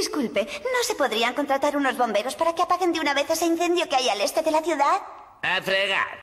Disculpe, ¿no se podrían contratar unos bomberos para que apaguen de una vez ese incendio que hay al este de la ciudad? A fregar.